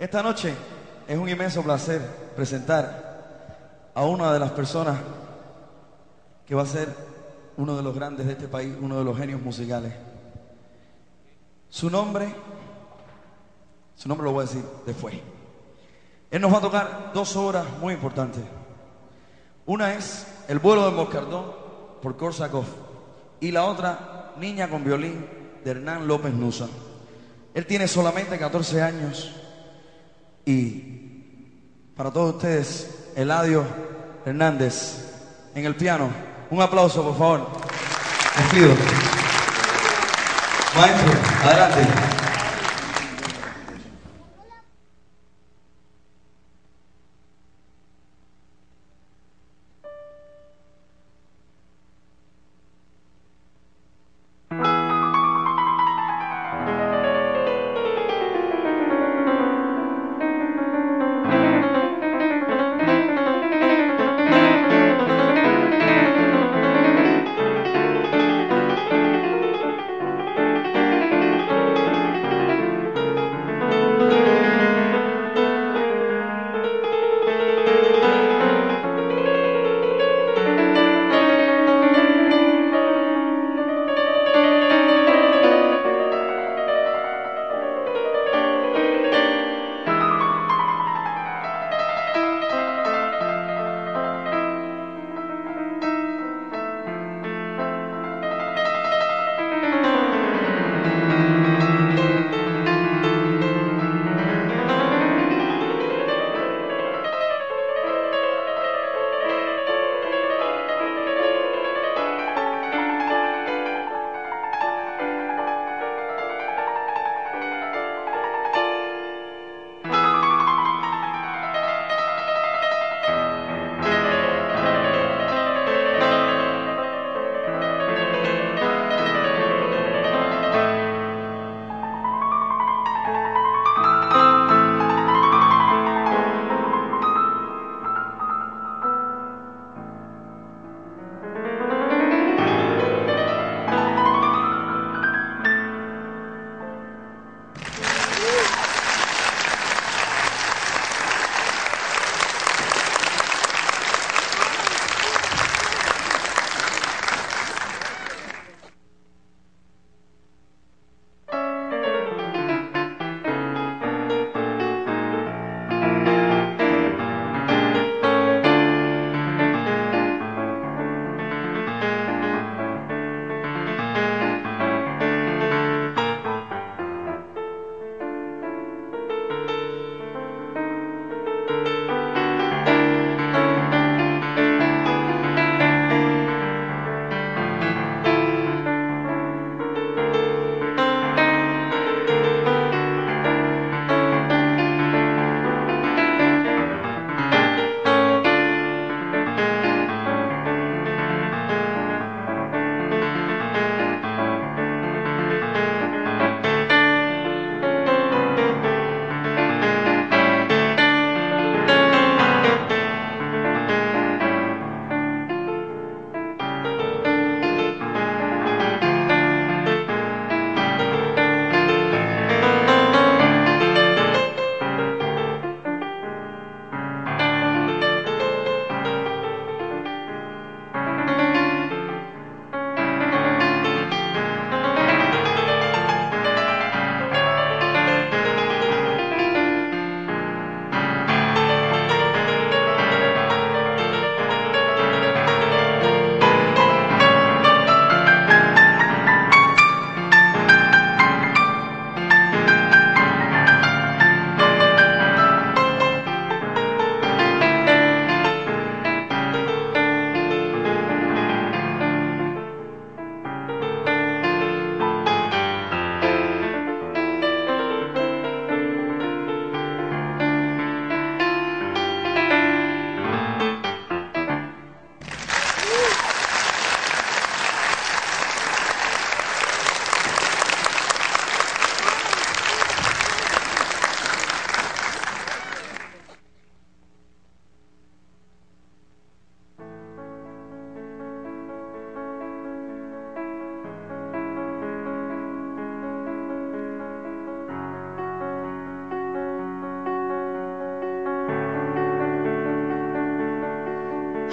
Esta noche es un inmenso placer presentar a una de las personas que va a ser uno de los grandes de este país, uno de los genios musicales. Su nombre, su nombre lo voy a decir después. Él nos va a tocar dos obras muy importantes. Una es El vuelo de Moscardón por Korsakov y la otra Niña con violín de Hernán López Nusa. Él tiene solamente 14 años y para todos ustedes, Eladio Hernández en el piano. Un aplauso, por favor. Les. Maestro, adelante.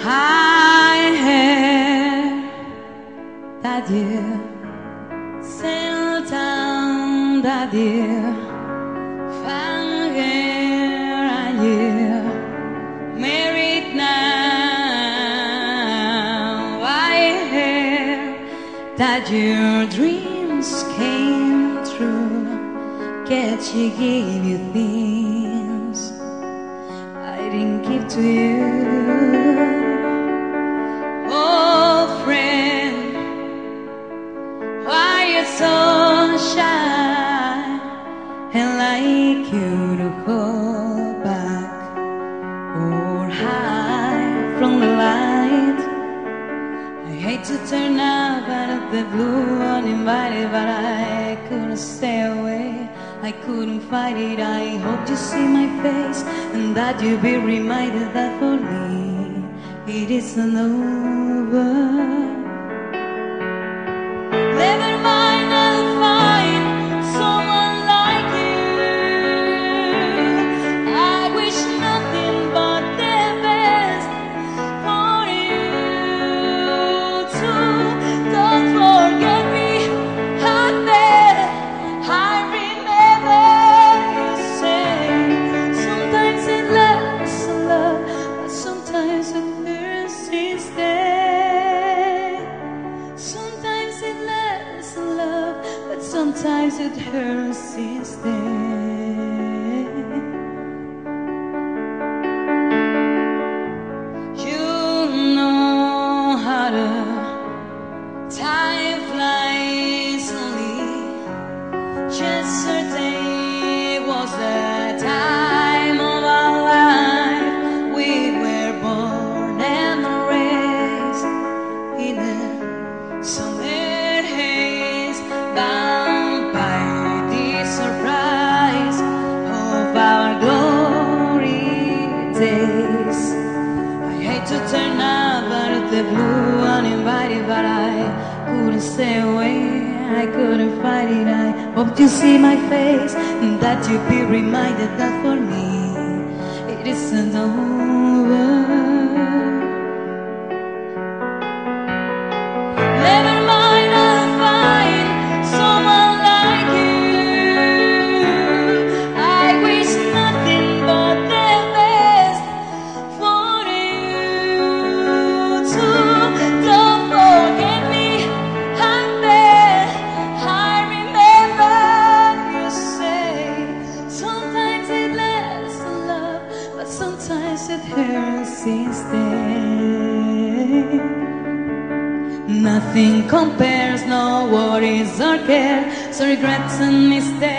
I had that year, sail down that year, found here a year, married now. I hear that your dreams came true, yet she gave you things I didn't give to you. And like you to go back or hide from the light? I hate to turn up out of the blue uninvited, but I couldn't stay away. I couldn't fight it. I hope you see my face and that you be reminded that for me it isn't over. Sometimes it hurts instead. To turn up out the blue uninvited, but I couldn't stay away. I couldn't fight it. I hope you see my face and that you be reminded that for me it isn't over. Care. So regrets and mistakes,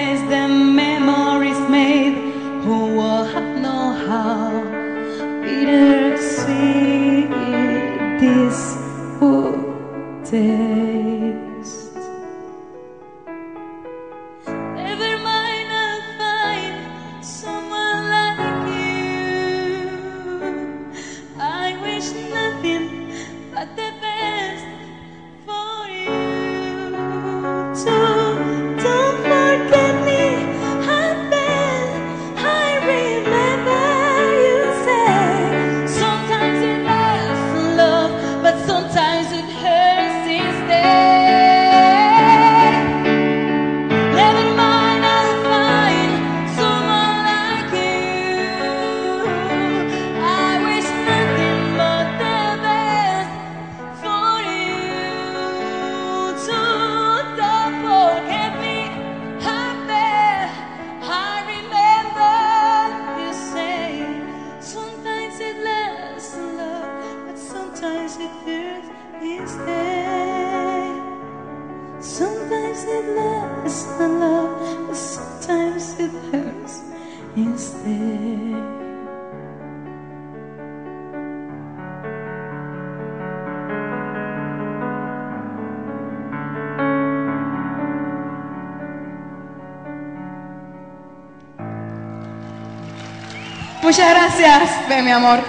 Muchas gracias. Ven, mi amor.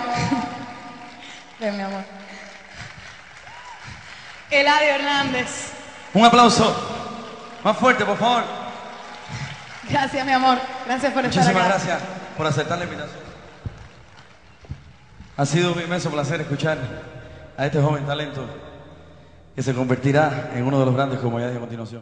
Ven, mi amor. Eladio Hernández. Un aplauso más fuerte, por favor. Gracias, mi amor. Gracias por estar Muchísimas acá. gracias por aceptar la invitación. Ha sido un inmenso placer escuchar a este joven talento que se convertirá en uno de los grandes, como ya dije a continuación.